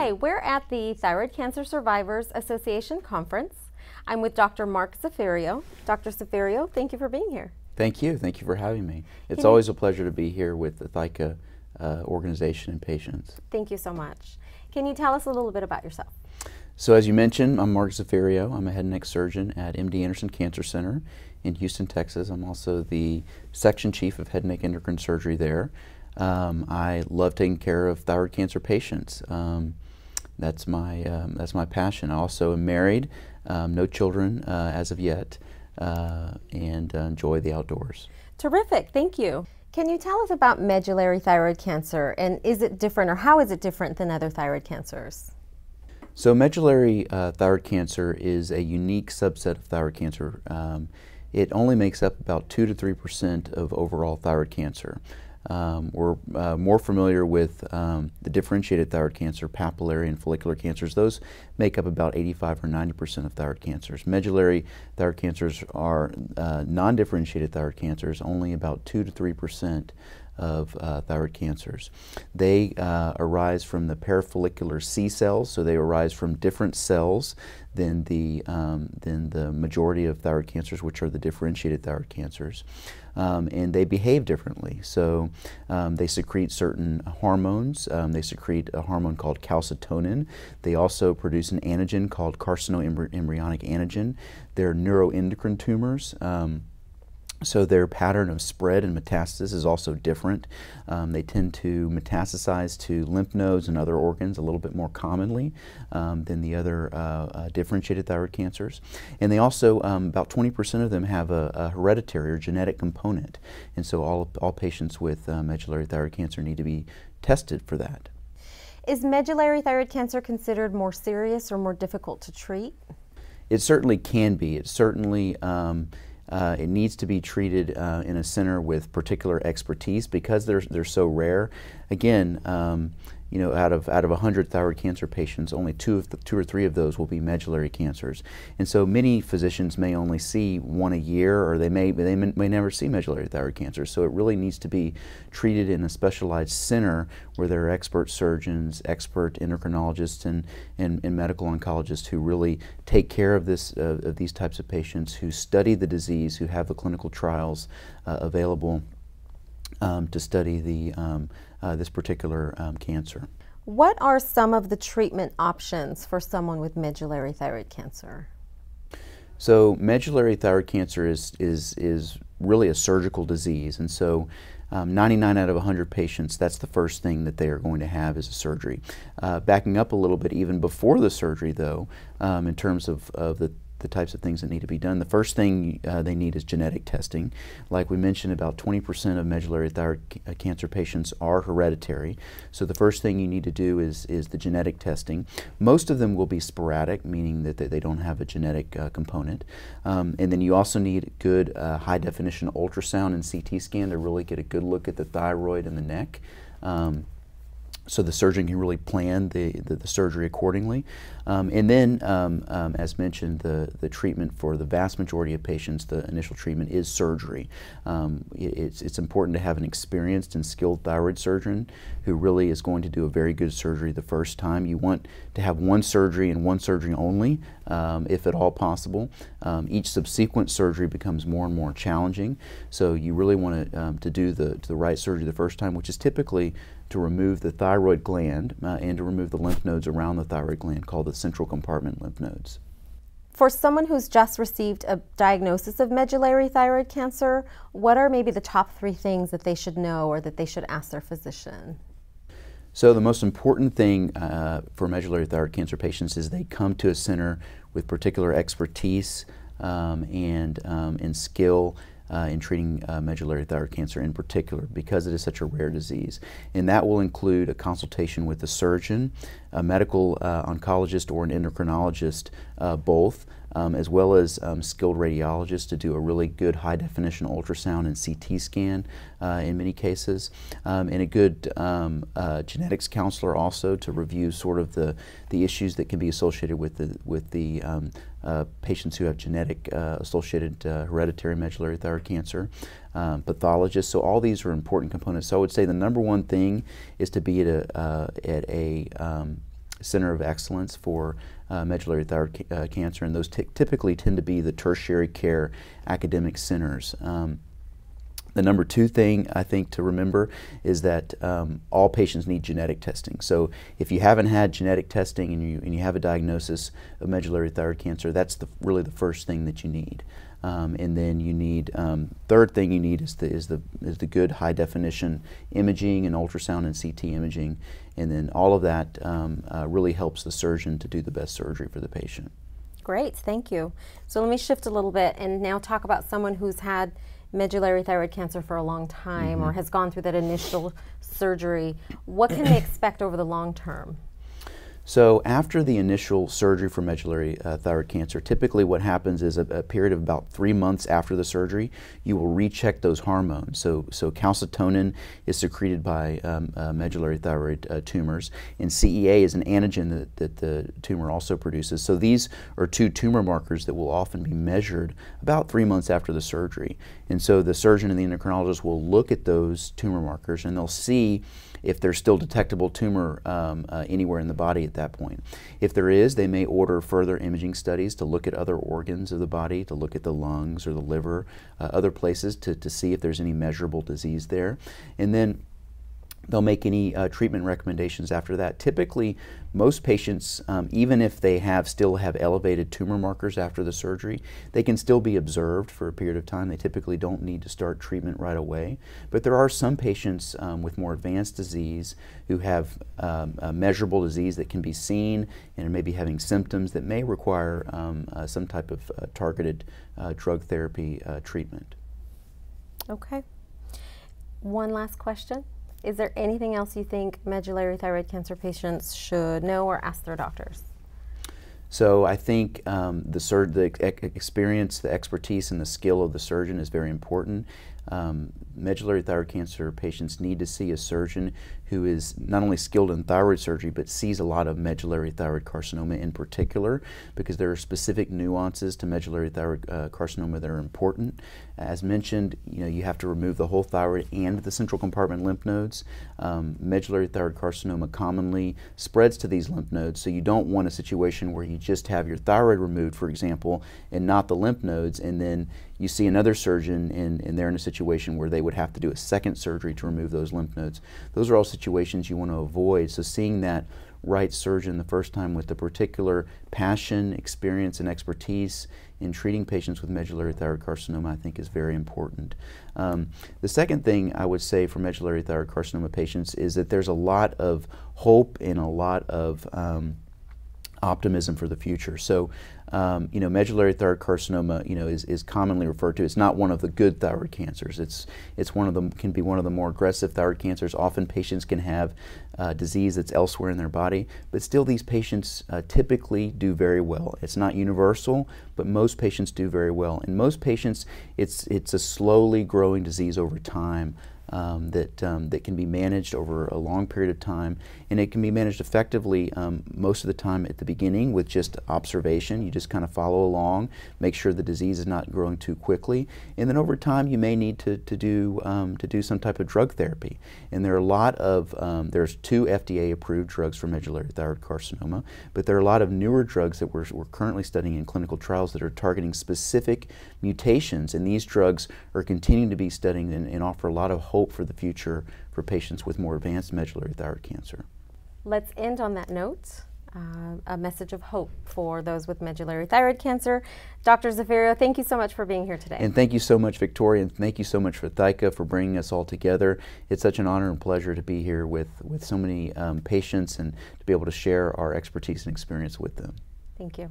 Hi, we're at the Thyroid Cancer Survivors Association Conference. I'm with Dr. Mark Zafereo. Dr. Zafereo, thank you for being here. Thank you. Thank you for having me. It's always a pleasure to be here with the ThyCa uh, organization and patients. Thank you so much. Can you tell us a little bit about yourself? So as you mentioned, I'm Mark Zafereo. I'm a head and neck surgeon at MD Anderson Cancer Center in Houston, Texas. I'm also the section chief of head and neck endocrine surgery there. Um, I love taking care of thyroid cancer patients. Um, that's my um, that's my passion. I also am married, um, no children uh, as of yet, uh, and uh, enjoy the outdoors. Terrific, thank you. Can you tell us about medullary thyroid cancer and is it different or how is it different than other thyroid cancers? So medullary uh, thyroid cancer is a unique subset of thyroid cancer. Um, it only makes up about 2 to 3 percent of overall thyroid cancer. Um, we're uh, more familiar with um, the differentiated thyroid cancer, papillary and follicular cancers. Those make up about 85 or 90 percent of thyroid cancers. Medullary thyroid cancers are uh, non-differentiated thyroid cancers, only about 2 to 3 percent of uh, thyroid cancers. They uh, arise from the parafollicular C cells, so they arise from different cells than the, um, than the majority of thyroid cancers, which are the differentiated thyroid cancers. Um, and they behave differently. So um, they secrete certain hormones. Um, they secrete a hormone called calcitonin. They also produce an antigen called carcinoembryonic antigen. They're neuroendocrine tumors. Um, so their pattern of spread and metastasis is also different. Um, they tend to metastasize to lymph nodes and other organs a little bit more commonly um, than the other uh, uh, differentiated thyroid cancers. And they also, um, about 20% of them have a, a, hereditary or genetic component. And so all, all patients with uh, medullary thyroid cancer need to be tested for that. Is medullary thyroid cancer considered more serious or more difficult to treat? It certainly can be. It certainly um, uh, it needs to be treated uh, in a center with particular expertise because they're, they're so rare. Again, um, you know, out of out of 100 thyroid cancer patients, only two of the, two or three of those will be medullary cancers, and so many physicians may only see one a year, or they may they may, never see medullary thyroid cancer. So it really needs to be treated in a specialized center where there are expert surgeons, expert endocrinologists, and and, and medical oncologists who really take care of this uh, of these types of patients, who study the disease, who have the clinical trials uh, available um, to study the, um, uh, this particular um, cancer. What are some of the treatment options for someone with medullary thyroid cancer? So medullary thyroid cancer is, is, is really a surgical disease, and so um, 99 out of 100 patients, that's the first thing that they are going to have is a surgery. Uh, backing up a little bit, even before the surgery, though, um, in terms of, of the the types of things that need to be done. The first thing uh, they need is genetic testing. Like we mentioned, about 20% of medullary thyroid uh, cancer patients are hereditary. So the first thing you need to do is, is the genetic testing. Most of them will be sporadic, meaning that they don't have a genetic uh, component. Um, and then you also need good uh, high definition ultrasound and CT scan to really get a good look at the thyroid and the neck. Um, so the surgeon can really plan the, the, the surgery accordingly. Um, and then, um, um, as mentioned, the, the treatment for the vast majority of patients, the initial treatment is surgery. Um, it, it's, it's important to have an experienced and skilled thyroid surgeon who really is going to do a very good surgery the first time. You want to have one surgery and one surgery only, um, if at all possible. Um, each subsequent surgery becomes more and more challenging, so you really want to, to do the, to the right surgery the first time, which is typically to remove the thyroid gland uh, and to remove the lymph nodes around the thyroid gland called the central compartment lymph nodes. For someone who's just received a diagnosis of medullary thyroid cancer, what are maybe the top three things that they should know or that they should ask their physician? So the most important thing uh, for medullary thyroid cancer patients is they come to a center with particular expertise um, and, um, and skill uh, in treating uh, medullary thyroid cancer in particular because it is such a rare disease. And that will include a consultation with a surgeon, a medical uh, oncologist, or an endocrinologist, uh, both um, as well as um, skilled radiologists to do a really good high definition ultrasound and CT scan uh, in many cases, um, and a good um, uh, genetics counselor also to review sort of the, the issues that can be associated with the, with the um, uh, patients who have genetic uh, associated uh, hereditary medullary thyroid cancer. Um, pathologists. So all these are important components. So I would say the number one thing is to be at a, uh, at a um, center of excellence for uh, medullary thyroid ca- cancer, and those typically tend to be the tertiary care academic centers. Um, the number two thing I think to remember is that um, all patients need genetic testing. So if you haven't had genetic testing and you, and you have a diagnosis of medullary thyroid cancer, that's the, really the first thing that you need. Um, and then you need um, third thing you need is the is the is the good high definition imaging and ultrasound and CT imaging, and then all of that um, uh, really helps the surgeon to do the best surgery for the patient. Great, thank you. So let me shift a little bit and now talk about someone who's had medullary thyroid cancer for a long time mm-hmm. or has gone through that initial surgery. What can they expect over the long term? So after the initial surgery for medullary uh, thyroid cancer, typically what happens is a, a, period of about three months after the surgery, you will recheck those hormones. So, so calcitonin is secreted by um, uh, medullary thyroid uh, tumors, and CEA is an antigen that, that the tumor also produces. So these are two tumor markers that will often be measured about three months after the surgery. And so the surgeon and the endocrinologist will look at those tumor markers and they'll see if there's still detectable tumor um, uh, anywhere in the body at that point. If there is, they may order further imaging studies to look at other organs of the body, to look at the lungs or the liver, uh, other places to, to see if there's any measurable disease there. And then they'll make any uh, treatment recommendations after that. Typically, most patients, um, even if they have still have elevated tumor markers after the surgery, they can still be observed for a period of time. They typically don't need to start treatment right away. But there are some patients um, with more advanced disease who have um, measurable disease that can be seen and maybe having symptoms that may require um, uh, some type of uh, targeted uh, drug therapy uh, treatment. Okay. One last question. Is there anything else you think medullary thyroid cancer patients should know or ask their doctors? So I think um, the, the experience, the expertise, and the skill of the surgeon is very important. Um, medullary thyroid cancer patients need to see a surgeon who is not only skilled in thyroid surgery but sees a lot of medullary thyroid carcinoma in particular because there are specific nuances to medullary thyroid uh, carcinoma that are important. As mentioned, you know you have to remove the whole thyroid and the central compartment lymph nodes. Um, medullary thyroid carcinoma commonly spreads to these lymph nodes, so you don't want a situation where you just have your thyroid removed, for example, and not the lymph nodes, and then you see another surgeon and, and they're in a situation where they would have to do a second surgery to remove those lymph nodes. Those are all situations you want to avoid. So seeing that right surgeon the first time with the particular passion, experience, and expertise in treating patients with medullary thyroid carcinoma, I think is very important. Um, the second thing I would say for medullary thyroid carcinoma patients is that there's a lot of hope and a lot of um, optimism for the future. So, um, you know, medullary thyroid carcinoma, you know, is, is commonly referred to. It's not one of the good thyroid cancers. It's it's one of them can be one of the more aggressive thyroid cancers. Often patients can have uh, disease that's elsewhere in their body, but still these patients uh, typically do very well. It's not universal, but most patients do very well. In most patients, it's it's a slowly growing disease over time um, that, um, that can be managed over a long period of time. And it can be managed effectively um, most of the time at the beginning with just observation. You just kind of follow along, make sure the disease is not growing too quickly. And then over time, you may need to, to, do, um, to do some type of drug therapy. And there are a lot of, um, there's two FDA approved drugs for medullary thyroid carcinoma, but there are a lot of newer drugs that we're, we're currently studying in clinical trials that are targeting specific mutations. And these drugs are continuing to be studied and, and offer a lot of hope hope for the future for patients with more advanced medullary thyroid cancer. Let's end on that note. Uh, a message of hope for those with medullary thyroid cancer. Dr. Zafereo, thank you so much for being here today. And thank you so much, Victoria, and thank you so much for ThyCa for bringing us all together. It's such an honor and pleasure to be here with, with so many um, patients and to be able to share our expertise and experience with them. Thank you.